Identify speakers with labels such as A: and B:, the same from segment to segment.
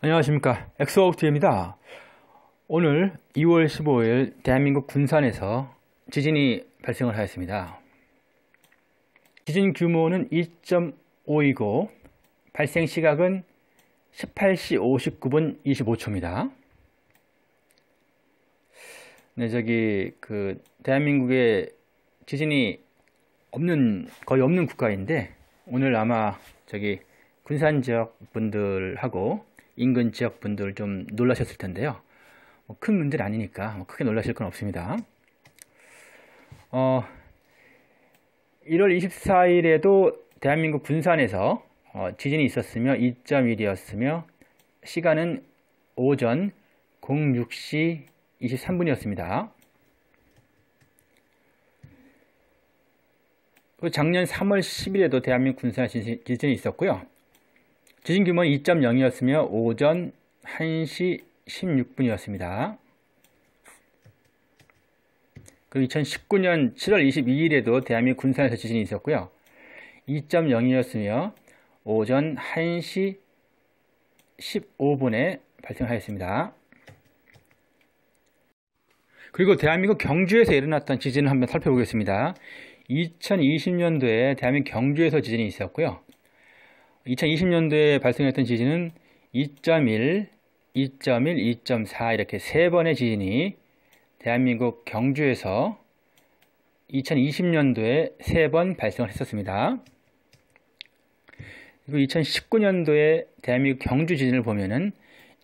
A: 안녕하십니까. 엑소아웃입니다. 오늘 2월 15일 대한민국 군산에서 지진이 발생을 하였습니다. 지진 규모는 2.5이고 발생 시각은 18시 59분 25초입니다. 네 저기 그 대한민국에 지진이 없는 거의 없는 국가인데 오늘 아마 저기 군산 지역 분들하고 인근 지역 분들 좀 놀라셨을 텐데요. 뭐 큰 문제는 아니니까 뭐 크게 놀라실 건 없습니다. 어, 1월 24일에도 대한민국 군산에서 어, 지진이 있었으며 2.1이었으며 시간은 오전 06시 23분이었습니다. 작년 3월 10일에도 대한민국 군산 지진이 있었고요. 지진 규모는 2.0이었으며 오전 1시 16분이었습니다. 그리고 2019년 7월 22일에도 대한민국 군산에서 지진이 있었고요. 2.0이었으며 오전 1시 15분에 발생하였습니다. 그리고 대한민국 경주에서 일어났던 지진을 한번 살펴보겠습니다. 2020년도에 대한민국 경주에서 지진이 있었고요. 2020년도에 발생했던 지진은 2.1, 2.1, 2.4 이렇게 세 번의 지진이 대한민국 경주에서 2020년도에 세 번 발생을 했었습니다. 그리고 2019년도에 대한민국 경주 지진을 보면은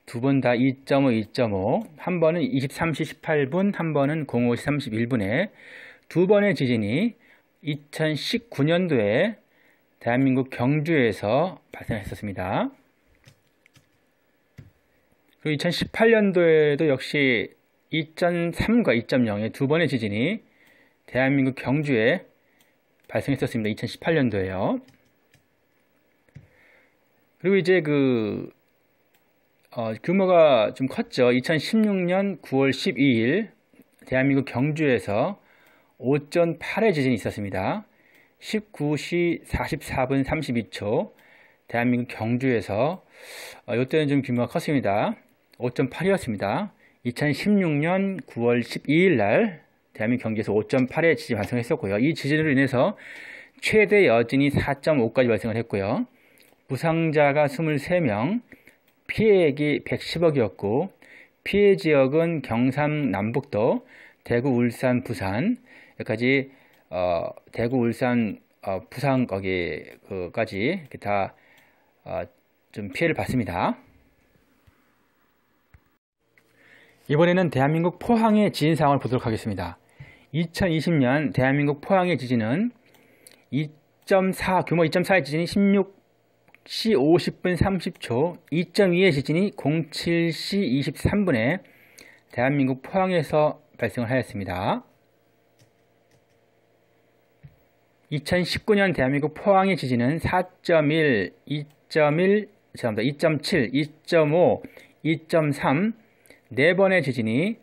A: 두 번 다 2.5, 2.5, 한 번은 23시 18분, 한 번은 05시 31분에 두 번의 지진이 2019년도에 대한민국 경주에서 발생했었습니다. 그리고 2018년도에도 역시 2.3과 2.0의 두 번의 지진이 대한민국 경주에 발생했었습니다. 2018년도에요. 그리고 이제 그 어, 규모가 좀 컸죠. 2016년 9월 12일 대한민국 경주에서 5.8의 지진이 있었습니다. 19시 44분 32초 대한민국 경주에서 어, 이때는 좀 규모가 컸습니다. 5.8이었습니다. 2016년 9월 12일 날 대한민국 경주에서 5.8의 지진 발생했었고요. 이 지진으로 인해서 최대 여진이 4.5까지 발생을 했고요. 부상자가 23명, 피해액이 110억이었고 피해 지역은 경상 남북도, 대구, 울산, 부산 여기까지 어, 대구, 울산, 어, 부산 거기까지 다좀 어, 피해를 봤습니다. 이번에는 대한민국 포항의 지진 상황을 보도록 하겠습니다. 2020년 대한민국 포항의 지진은 2.4 규모 2.4의 지진이 16시 50분 30초, 2.2의 지진이 07시 23분에 대한민국 포항에서 발생을 하였습니다. 2019년 대한민국 포항의 지진은 4.1, 2.1, 죄송합니다. 2.7, 2.5, 2.3, 네 번의 지진이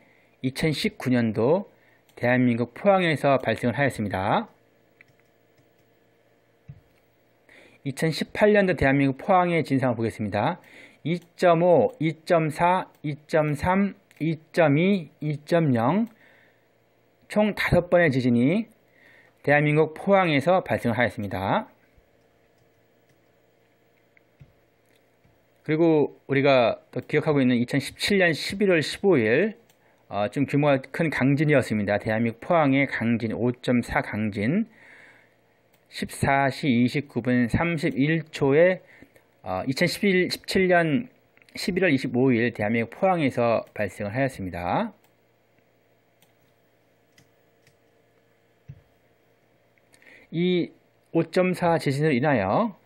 A: 2019년도 대한민국 포항에서 발생을 하였습니다. 2018년도 대한민국 포항의 진상을 보겠습니다. 2.5, 2.4, 2.3, 2.2, 2.0, 총 5번의 지진이 대한민국 포항에서 발생하였습니다. 그리고 우리가 또 기억하고 있는 2017년 11월 15일 어, 좀 규모가 큰 강진이었습니다. 대한민국 포항의 강진 5.4 강진 14시 29분 31초에 어, 2017년 11월 25일 대한민국 포항에서 발생을 하였습니다. 이 5.4 지진으로 인하여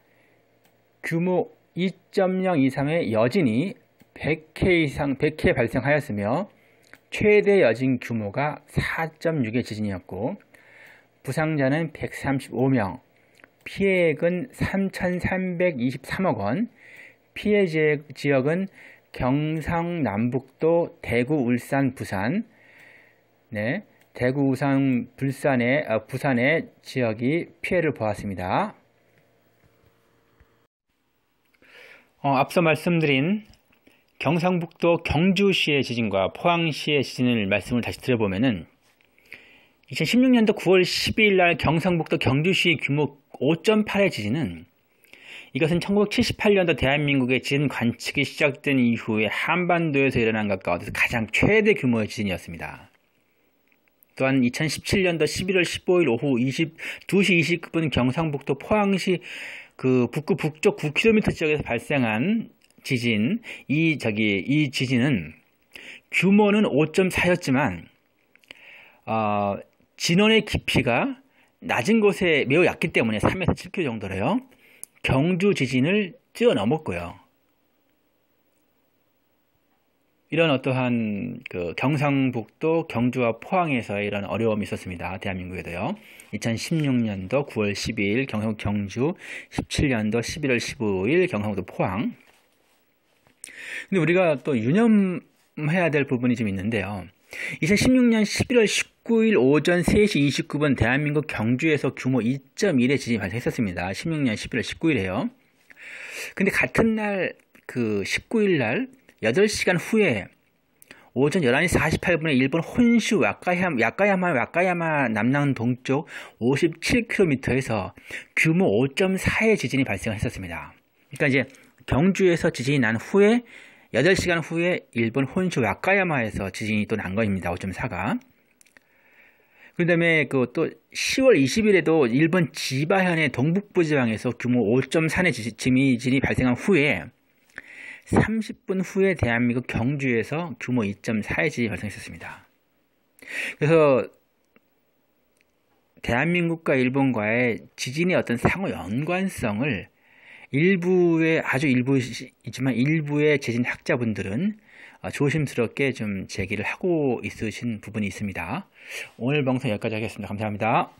A: 규모 2.0 이상의 여진이 100회 이상 100회 발생하였으며 최대 여진 규모가 4.6의 지진이었고 부상자는 135명, 피해액은 3,323억 원, 피해 지역은 경상남북도, 대구, 울산, 부산, 네, 대구, 우산, 불산의, 어, 부산의 지역이 피해를 보았습니다. 어, 앞서 말씀드린 경상북도 경주시의 지진과 포항시의 지진을 말씀을 다시 드려보면은 2016년도 9월 12일 날 경상북도 경주시 규모 5.8의 지진은 이것은 1978년도 대한민국의 지진 관측이 시작된 이후에 한반도에서 일어난 것 가운데서 가장 최대 규모의 지진이었습니다. 또한 2017년도 11월 15일 오후 20, 2시 29분 경상북도 포항시 그 북구 북쪽 9km 지역에서 발생한 지진, 이 저기 이 지진은 규모는 5.4였지만 어, 진원의 깊이가 낮은 곳에 매우 얕기 때문에 3에서 7km 정도래요. 경주 지진을 뛰어넘었고요. 이런 어떠한 그 경상북도 경주와 포항에서의 이런 어려움이 있었습니다. 대한민국에도요. 2016년도 9월 12일 경상 경주, 17년도 11월 15일 경상도 포항. 근데 우리가 또 유념해야 될 부분이 좀 있는데요. 2016년 11월 19일 오전 3시 29분 대한민국 경주에서 규모 2.1의 지진이 발생했었습니다. 16년 11월 19일에요. 근데 같은 날 그 19일 날 8시간 후에 오전 11시 48분에 일본 혼슈 와카야마, 야카야마, 와카야마 남남 동쪽 57km에서 규모 5.4의 지진이 발생했었습니다. 그러니까 이제 경주에서 지진이 난 후에 8시간 후에 일본 혼슈 와카야마에서 지진이 또난 겁니다. 5.4가. 그 다음에 그 또 10월 20일에도 일본 지바현의 동북부 지방에서 규모 5.3의 지진이 발생한 후에 30분 후에 대한민국 경주에서 규모 2.4의 지진이 발생했었습니다. 그래서 대한민국과 일본과의 지진의 어떤 상호 연관성을 일부의 아주 일부이지만 일부의 재진 학자분들은 어, 조심스럽게 좀 제기를 하고 있으신 부분이 있습니다. 오늘 방송 여기까지 하겠습니다. 감사합니다.